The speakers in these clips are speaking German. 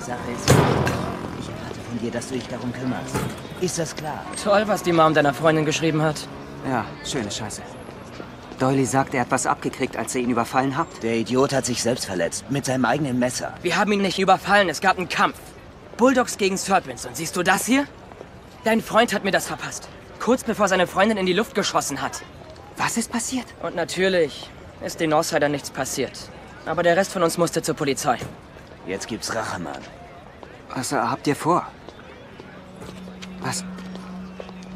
Die Sache ist, ich erwarte von dir, dass du dich darum kümmerst. Ist das klar? Toll, was die Mom deiner Freundin geschrieben hat. Ja, schöne Scheiße. Doily sagt, er hat was abgekriegt, als ihr ihn überfallen habt. Der Idiot hat sich selbst verletzt. Mit seinem eigenen Messer. Wir haben ihn nicht überfallen, es gab einen Kampf. Bulldogs gegen Serpents. Und siehst du das hier? Dein Freund hat mir das verpasst. Kurz bevor seine Freundin in die Luft geschossen hat. Was ist passiert? Und natürlich ist den Northsider nichts passiert. Aber der Rest von uns musste zur Polizei. Jetzt gibt's Rache, Mann. Was habt ihr vor? Was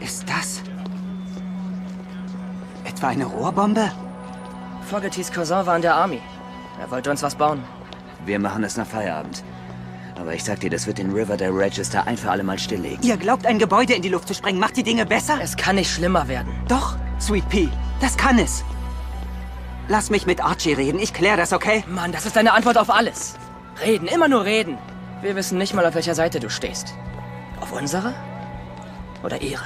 ist das? Etwa eine Rohrbombe? Fogertys Cousin war in der Army. Er wollte uns was bauen. Wir machen es nach Feierabend. Aber ich sag dir, das wird den River der Register ein für alle Mal stilllegen. Ihr glaubt, ein Gebäude in die Luft zu sprengen, macht die Dinge besser? Es kann nicht schlimmer werden. Doch, Sweet Pea, das kann es. Lass mich mit Archie reden, ich kläre das, okay? Mann, das ist deine Antwort auf alles. Reden, immer nur reden. Wir wissen nicht mal, auf welcher Seite du stehst. Auf unsere? Oder ihre?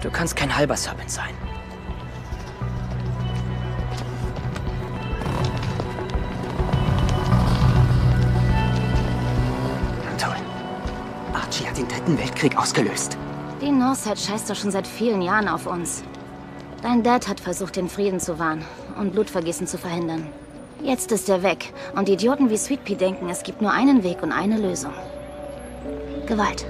Du kannst kein halber Serpent sein. Toll. Archie hat den dritten Weltkrieg ausgelöst. Die Northside scheißt doch schon seit vielen Jahren auf uns. Dein Dad hat versucht, den Frieden zu wahren und Blutvergießen zu verhindern. Jetzt ist er weg und Idioten wie Sweet Pea denken, es gibt nur einen Weg und eine Lösung. Gewalt.